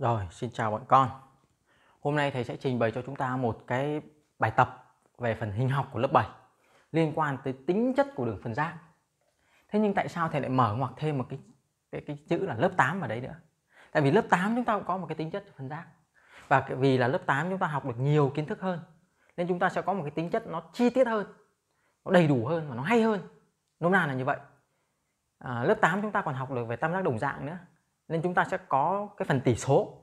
Rồi, xin chào bọn con. Hôm nay thầy sẽ trình bày cho chúng ta một cái bài tập về phần hình học của lớp 7 liên quan tới tính chất của đường phân giác. Thế nhưng tại sao thầy lại mở ngoặc thêm một cái cái cái chữ là lớp 8 vào đấy nữa? Tại vì lớp 8 chúng ta cũng có một cái tính chất phân giác. Và vì là lớp 8 chúng ta học được nhiều kiến thức hơn nên chúng ta sẽ có một cái tính chất nó chi tiết hơn, nó đầy đủ hơn và nó hay hơn. Nôm na là như vậy. À, lớp 8 chúng ta còn học được về tam giác đồng dạng nữa nên chúng ta sẽ có cái phần tỷ số.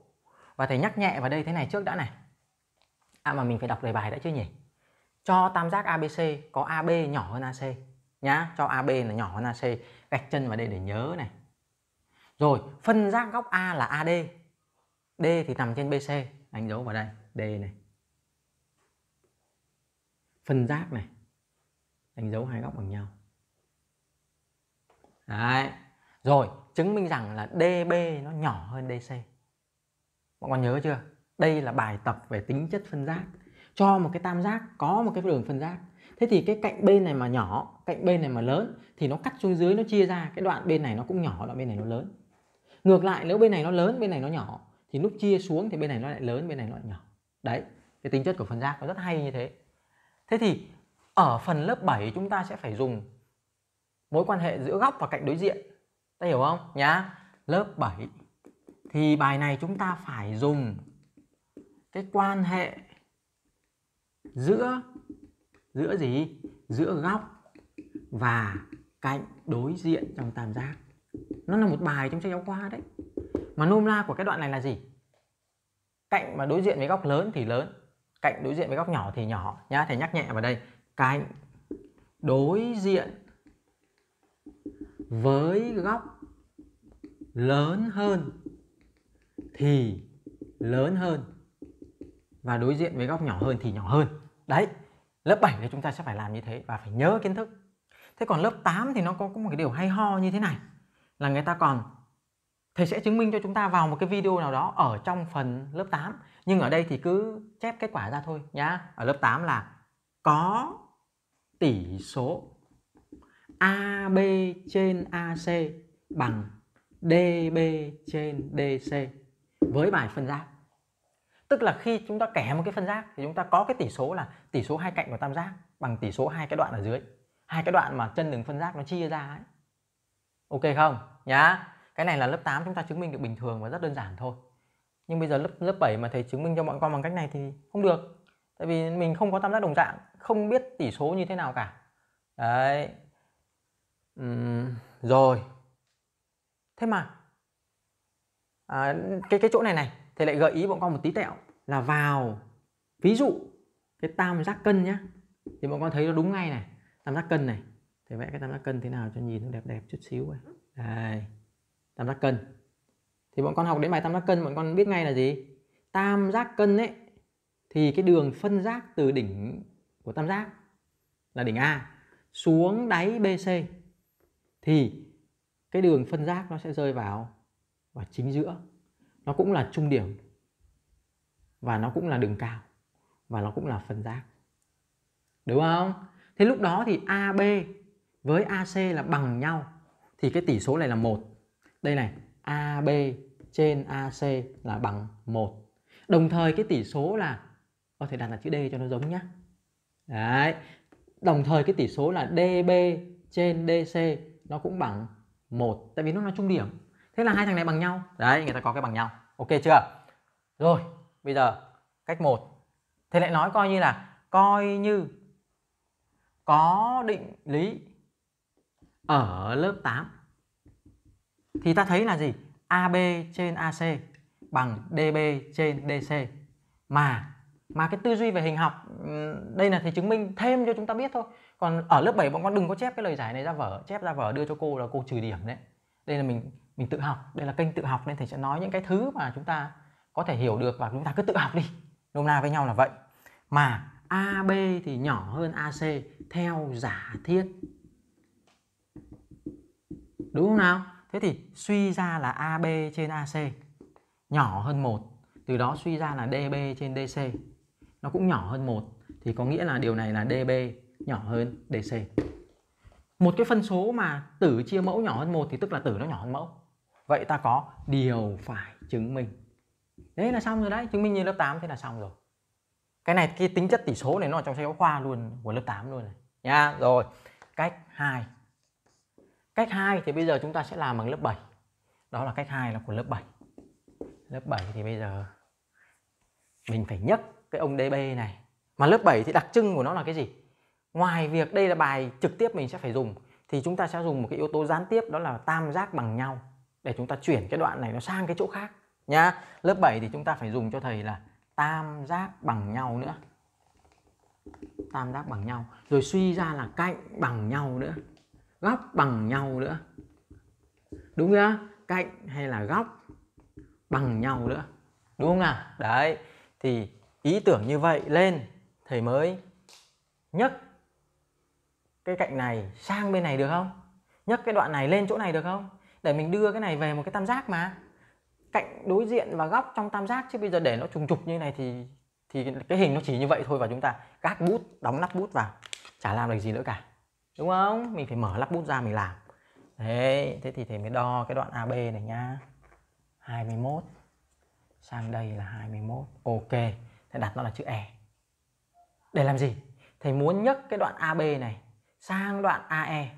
Và thầy nhắc nhẹ vào đây thế này trước đã này. À mà mình phải đọc đề bài đã chứ nhỉ? Cho tam giác ABC có AB nhỏ hơn AC nhá. Cho AB là nhỏ hơn AC gạch chân vào đây để nhớ này. Rồi, phân giác góc A là AD D. Thì nằm trên BC đánh dấu vào đây, D này. Phân giác này. Đánh dấu hai góc bằng nhau. Đấy. Rồi chứng minh rằng là DB nó nhỏ hơn DC. Mọi con nhớ chưa? Đây là bài tập về tính chất phân giác. Cho một cái tam giác có một cái đường phân giác. Thế thì cái cạnh bên này mà nhỏ, cạnh bên này mà lớn thì nó cắt xuống dưới nó chia ra cái đoạn bên này nó cũng nhỏ, đoạn bên này nó lớn. Ngược lại nếu bên này nó lớn, bên này nó nhỏ thì lúc chia xuống thì bên này nó lại lớn, bên này nó lại nhỏ. Đấy, cái tính chất của phân giác nó rất hay như thế. Thế thì ở phần lớp 7 chúng ta sẽ phải dùng mối quan hệ giữa góc và cạnh đối diện ta hiểu không? Nhá. Lớp 7 thì bài này chúng ta phải dùng cái quan hệ giữa giữa gì? Giữa góc và cạnh đối diện trong tam giác. Nó là một bài trong sách giáo khoa đấy. Mà nôm na của cái đoạn này là gì? Cạnh mà đối diện với góc lớn thì lớn, cạnh đối diện với góc nhỏ thì nhỏ. Nhá, thầy nhắc nhẹ vào đây. Cạnh đối diện với góc lớn hơn thì lớn hơn và đối diện với góc nhỏ hơn thì nhỏ hơn. Đấy, lớp 7 thì chúng ta sẽ phải làm như thế và phải nhớ kiến thức. Thế còn lớp 8 thì nó có một cái điều hay ho như thế này là người ta còn thầy sẽ chứng minh cho chúng ta vào một cái video nào đó ở trong phần lớp 8 nhưng ở đây thì cứ chép kết quả ra thôi nhá. Ở lớp 8 là có tỷ số AB trên AC bằng DB trên DC với bài phân giác. Tức là khi chúng ta kẻ một cái phân giác thì chúng ta có cái tỷ số là tỷ số hai cạnh của tam giác bằng tỷ số hai cái đoạn ở dưới. Hai cái đoạn mà chân đường phân giác nó chia ra ấy. Ok không? Nhá. Cái này là lớp 8 chúng ta chứng minh được bình thường và rất đơn giản thôi. Nhưng bây giờ lớp lớp 7 mà thầy chứng minh cho bọn con bằng cách này thì không được. Tại vì mình không có tam giác đồng dạng, không biết tỷ số như thế nào cả. Đấy, uhm, rồi. Thế mà à, cái cái chỗ này này thì lại gợi ý bọn con một tí tẹo là vào. Ví dụ cái tam giác cân nhá thì bọn con thấy nó đúng ngay này. Tam giác cân này thầy vẽ cái tam giác cân thế nào cho nhìn nó đẹp đẹp chút xíu ấy. đây tam giác cân. Thì bọn con học đến bài tam giác cân bọn con biết ngay là gì? Tam giác cân ấy thì cái đường phân giác từ đỉnh của tam giác là đỉnh A xuống đáy BC thì cái đường phân giác nó sẽ rơi vào và chính giữa. Nó cũng là trung điểm và nó cũng là đường cao và nó cũng là phân giác đúng không? Thế lúc đó thì AB với AC là bằng nhau thì cái tỷ số này là một. Đây này AB trên AC là bằng 1 đồng thời cái tỷ số là, có thể đặt là chữ D cho nó giống nhá. Đấy, đồng thời cái tỷ số là DB trên DC nó cũng bằng một, tại vì nó là trung điểm. Thế là hai thằng này bằng nhau. Đấy, người ta có cái bằng nhau. Ok chưa? Rồi, bây giờ, cách một. Thế lại nói coi như là, coi như có định lý ở lớp 8 thì ta thấy là gì? AB trên AC bằng DB trên DC mà mà cái tư duy về hình học ừ, đây là thầy chứng minh thêm cho chúng ta biết thôi còn ở lớp 7 bọn con đừng có chép cái lời giải này ra vở, chép ra vở đưa cho cô là cô trừ điểm đấy. Đây là mình mình tự học, đây là kênh tự học nên thầy sẽ nói những cái thứ mà chúng ta có thể hiểu được và chúng ta cứ tự học đi. Nôm na với nhau là vậy. Mà AB thì nhỏ hơn AC theo giả thiết. Đúng không nào? Thế thì suy ra là AB trên AC nhỏ hơn một, từ đó suy ra là DB trên DC nó cũng nhỏ hơn một, thì có nghĩa là điều này là DB nhỏ hơn DC. Một cái phân số mà tử chia mẫu nhỏ hơn một thì tức là tử nó nhỏ hơn mẫu. Vậy ta có điều phải chứng minh. đấy là xong rồi đấy, chứng minh như lớp 8 thế là xong rồi. Cái này, cái tính chất tỷ số này nó ở trong sách giáo khoa luôn, của lớp 8 luôn này. Nha rồi, cách 2 cách 2 thì bây giờ chúng ta sẽ làm bằng lớp 7 đó là cách 2 là của lớp 7 lớp 7 thì bây giờ mình phải nhấc cái ông DB này. Mà lớp 7 thì đặc trưng của nó là cái gì? Ngoài việc đây là bài trực tiếp mình sẽ phải dùng, thì chúng ta sẽ dùng một cái yếu tố gián tiếp, đó là tam giác bằng nhau, để chúng ta chuyển cái đoạn này nó sang cái chỗ khác, nhá. Lớp 7 thì chúng ta phải dùng cho thầy là tam giác bằng nhau nữa. Tam giác bằng nhau. Rồi suy ra là cạnh bằng nhau nữa, góc bằng nhau nữa. Đúng chưa? Cạnh hay là góc bằng nhau nữa. Đúng không nào? Đấy. Thì ý tưởng như vậy lên, thầy mới nhấc cái cạnh này sang bên này được không? Nhấc cái đoạn này lên chỗ này được không? Để mình đưa cái này về một cái tam giác mà. Cạnh đối diện và góc trong tam giác, chứ bây giờ để nó trùng trục như này thì thì cái hình nó chỉ như vậy thôi và chúng ta gác bút, đóng nắp bút vào. Chả làm được gì nữa cả. Đúng không? Mình phải mở lắp bút ra mình làm. Thế thế thì thầy mới đo cái đoạn AB này nhá. 21 sang đây là 21 ok, thầy đặt nó là chữ E. Để làm gì? Thầy muốn nhấc cái đoạn AB này sang đoạn AE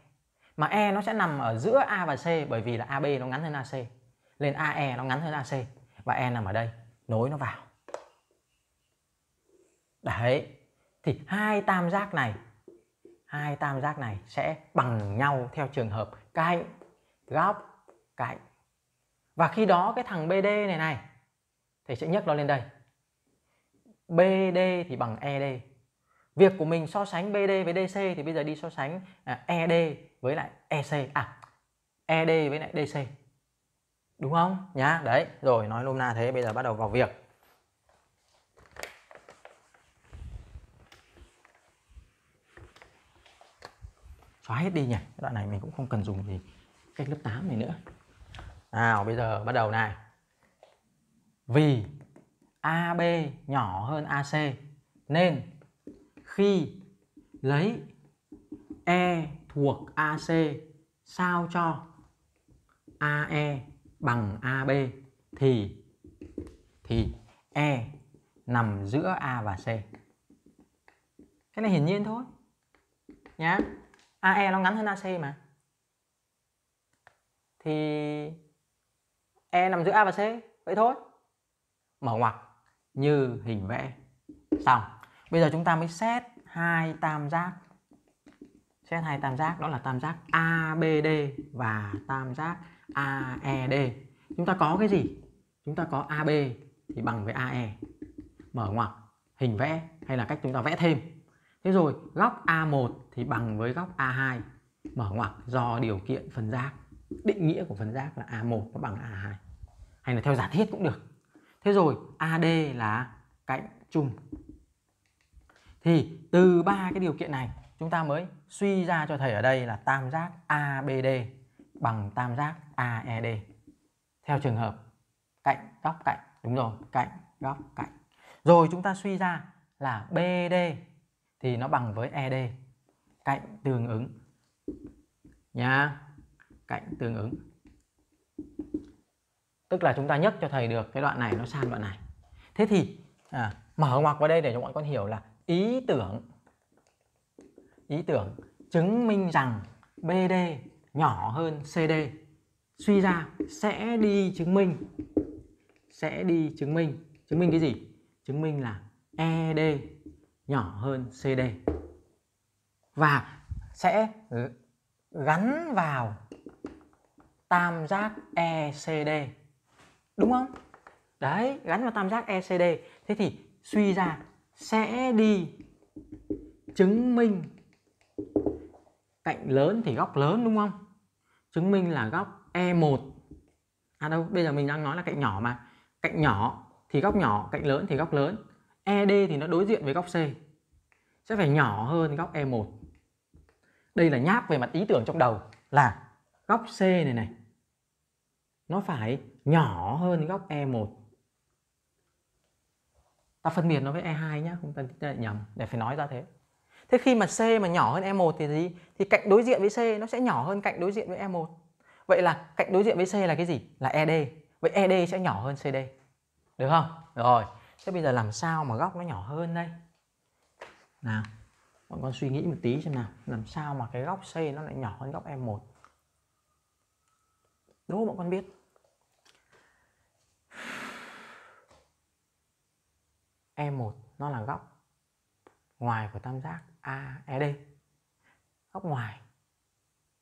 mà E nó sẽ nằm ở giữa A và C bởi vì là AB nó ngắn hơn AC lên AE nó ngắn hơn AC và E nằm ở đây, nối nó vào. Đấy, thì hai tam giác này, hai tam giác này sẽ bằng nhau theo trường hợp cạnh góc cạnh và khi đó cái thằng BD này này thầy sẽ nhấc nó lên đây. BD thì bằng ED việc của mình so sánh BD với DC thì bây giờ đi so sánh à, ED với lại EC à ED với lại DC đúng không? Nhá đấy rồi nói nôm na thế bây giờ bắt đầu vào việc. Xóa hết đi nhỉ? Cái đoạn này mình cũng không cần dùng gì. Cách lớp 8 này nữa. Nào bây giờ bắt đầu này. Vì AB nhỏ hơn AC nên khi lấy E thuộc AC sao cho AE bằng AB thì thì E nằm giữa A và C. Cái này hiển nhiên thôi. Nhá. AE nó ngắn hơn AC mà. Thì E nằm giữa A và C, vậy thôi. Mở ngoặc như hình vẽ. Xong. Bây giờ chúng ta mới xét hai tam giác. Xét hai tam giác đó là tam giác ABD và tam giác AED. Chúng ta có cái gì? Chúng ta có AB thì bằng với AE. Mở ngoặc, hình vẽ hay là cách chúng ta vẽ thêm. Thế rồi góc A1 thì bằng với góc A2. Mở ngoặc do điều kiện phân giác. Định nghĩa của phân giác là A1 nó bằng A2. Hay là theo giả thiết cũng được. Thế rồi AD là cạnh chung. Thì từ ba cái điều kiện này chúng ta mới suy ra cho thầy ở đây là tam giác ABD bằng tam giác AED theo trường hợp cạnh góc cạnh đúng rồi cạnh góc cạnh. Rồi chúng ta suy ra là BD thì nó bằng với ED cạnh tương ứng nha cạnh tương ứng. Tức là chúng ta nhấc cho thầy được cái đoạn này nó sang đoạn này. Thế thì à, mở ngoặc vào đây để cho mọi con hiểu là ý tưởng. Ý tưởng chứng minh rằng BD nhỏ hơn CD suy ra sẽ đi chứng minh. Sẽ đi chứng minh. Chứng minh cái gì? Chứng minh là ED nhỏ hơn CD và sẽ gắn vào tam giác ECD đúng không? Đấy, gắn vào tam giác ECD thế thì suy ra sẽ đi chứng minh. Cạnh lớn thì góc lớn đúng không? Chứng minh là góc E1 à đâu, bây giờ mình đang nói là cạnh nhỏ mà. Cạnh nhỏ thì góc nhỏ, cạnh lớn thì góc lớn. ED thì nó đối diện với góc C. Sẽ phải nhỏ hơn góc E1 đây là nháp về mặt ý tưởng trong đầu là góc C này này. Nó phải nhỏ hơn góc E1 ta phân biệt nó với E2 nhá, không cần nhầm, để phải nói ra thế thế khi mà C mà nhỏ hơn E1 thì gì thì cạnh đối diện với C nó sẽ nhỏ hơn cạnh đối diện với E1 vậy là cạnh đối diện với C là cái gì là ED vậy ED sẽ nhỏ hơn CD Được không? Rồi. Thế bây giờ làm sao mà góc nó nhỏ hơn đây? Nào. Bọn con suy nghĩ một tí xem nào. Làm sao mà cái góc C nó lại nhỏ hơn góc E1? không bọn con biết. E1 nó là góc ngoài của tam giác AED. Góc ngoài.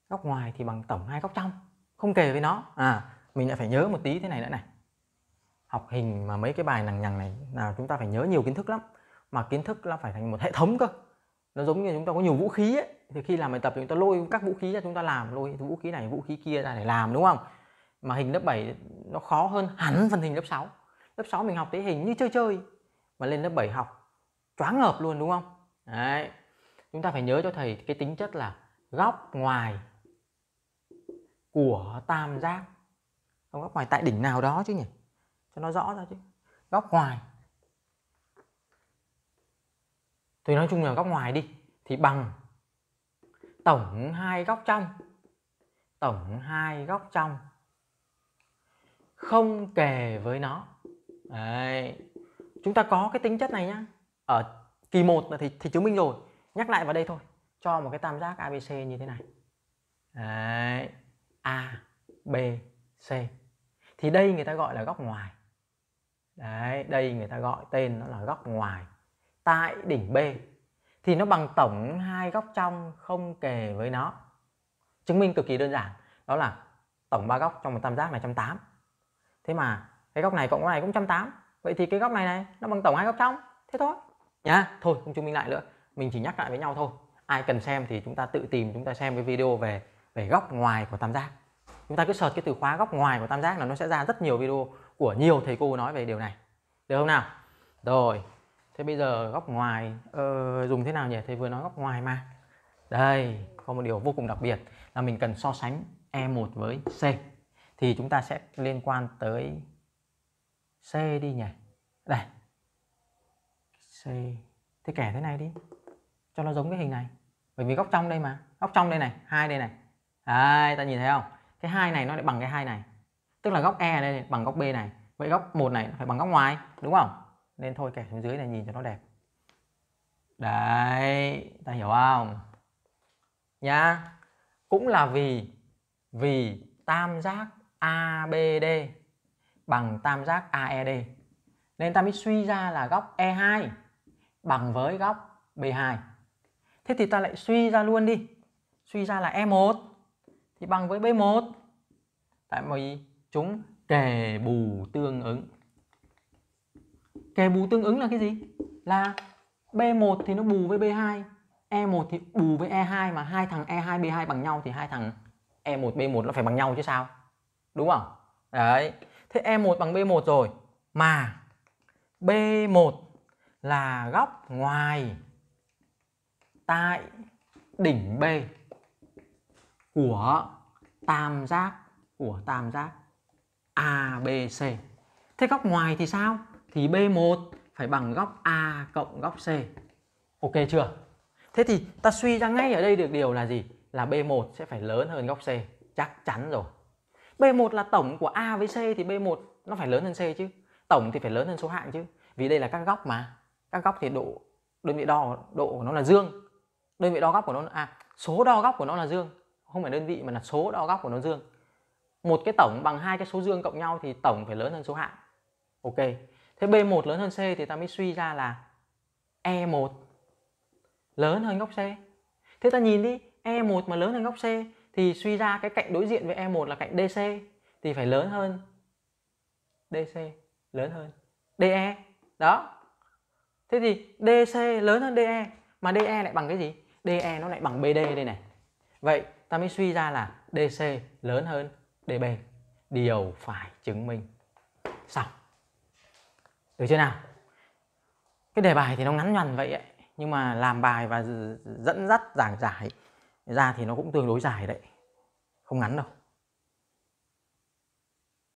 Góc ngoài thì bằng tổng hai góc trong, không kề với nó. À, mình lại phải nhớ một tí thế này nữa này. Học hình mà mấy cái bài nằng nhằng này nào chúng ta phải nhớ nhiều kiến thức lắm. Mà kiến thức nó phải thành một hệ thống cơ. Nó giống như chúng ta có nhiều vũ khí ấy. Thì khi làm bài tập thì chúng ta lôi các vũ khí ra chúng ta làm, lôi vũ khí này, vũ khí kia ra để làm đúng không? Mà hình lớp 7 nó khó hơn hẳn phần hình lớp 6. Lớp 6 mình học thấy hình như chơi chơi mà lên lớp 7 học. Choáng ngợp luôn, đúng không? Đấy. Chúng ta phải nhớ cho thầy cái tính chất là góc ngoài của tam giác. Không góc ngoài tại đỉnh nào đó chứ nhỉ? Cho nó rõ ra chứ. Góc ngoài. Thì nói chung là góc ngoài đi, thì bằng tổng hai góc trong. Tổng hai góc trong. Không kề với nó. Đấy chúng ta có cái tính chất này nhá. Ở kỳ 1 là thì, thì chứng minh rồi. Nhắc lại vào đây thôi. Cho một cái tam giác ABC như thế này. Đấy. A B C. Thì đây người ta gọi là góc ngoài. Đấy, đây người ta gọi tên nó là góc ngoài. Tại đỉnh B. Thì nó bằng tổng hai góc trong không kề với nó. Chứng minh cực kỳ đơn giản. Đó là tổng ba góc trong một tam giác là 180 thế mà cái góc này cộng góc này cũng 180 vậy thì cái góc này này nó bằng tổng hai góc trong. Thế thôi. Nhá thôi không chứng minh lại nữa. Mình chỉ nhắc lại với nhau thôi. Ai cần xem thì chúng ta tự tìm chúng ta xem cái video về về góc ngoài của tam giác. Chúng ta cứ search cái từ khóa góc ngoài của tam giác là nó sẽ ra rất nhiều video của nhiều thầy cô nói về điều này. Được không nào? Rồi thế bây giờ góc ngoài ờ, dùng thế nào nhỉ? Thầy vừa nói góc ngoài mà. Đây có một điều vô cùng đặc biệt là mình cần so sánh E1 với C. Thì chúng ta sẽ liên quan tới C đi nhỉ? Đây. C. Thế kẻ thế này đi. Cho nó giống cái hình này. Bởi vì góc trong đây mà. Góc trong đây này, hai đây này. Đấy, ta nhìn thấy không? Cái hai này nó lại bằng cái hai này. Tức là góc E đây bằng góc B này. Vậy góc một này phải bằng góc ngoài, đúng không? Nên thôi kẻ xuống dưới này nhìn cho nó đẹp. Đấy, ta hiểu không? Nhá. Cũng là vì vì tam giác ABD bằng tam giác AED. Nên ta mới suy ra là góc E2 bằng với góc B2. Thế thì ta lại suy ra luôn đi. Suy ra là E1 thì bằng với B1. Tại vì chúng kề bù tương ứng. Kề bù tương ứng là cái gì? Là B1 thì nó bù với B2, E1 thì bù với E2 mà hai thằng E2 B2 bằng nhau thì hai thằng E1 B1 nó phải bằng nhau chứ sao? Đúng không? Đấy. Thế E1 bằng B1 rồi mà B1 là góc ngoài tại đỉnh B của tam giác, của tam giác ABC. Thế góc ngoài thì sao? Thì B1 phải bằng góc A cộng góc C. Ok chưa? Thế thì ta suy ra ngay ở đây được điều là gì? Là B1 sẽ phải lớn hơn góc C. Chắc chắn rồi. B1 là tổng của A với C thì B1 nó phải lớn hơn C chứ. Tổng thì phải lớn hơn số hạng chứ. Vì đây là các góc mà. Các góc thì độ đơn vị đo độ của nó là dương. Đơn vị đo góc của nó à số đo góc của nó là dương, không phải đơn vị mà là số đo góc của nó dương. Một cái tổng bằng hai cái số dương cộng nhau thì tổng phải lớn hơn số hạng. Ok. Thế B1 lớn hơn C thì ta mới suy ra là E1 lớn hơn góc C. Thế ta nhìn đi, E1 mà lớn hơn góc C thì suy ra cái cạnh đối diện với E1 là cạnh DC thì phải lớn hơn DC lớn hơn DE đó. Thế thì DC lớn hơn DE mà DE lại bằng cái gì? DE nó lại bằng BD đây này. Vậy ta mới suy ra là DC lớn hơn DB điều phải chứng minh. Xong. Được chưa nào? Cái đề bài thì nó ngắn nhằn vậy ấy, nhưng mà làm bài và dẫn dắt giảng giải ra thì nó cũng tương đối dài đấy không ngắn đâu.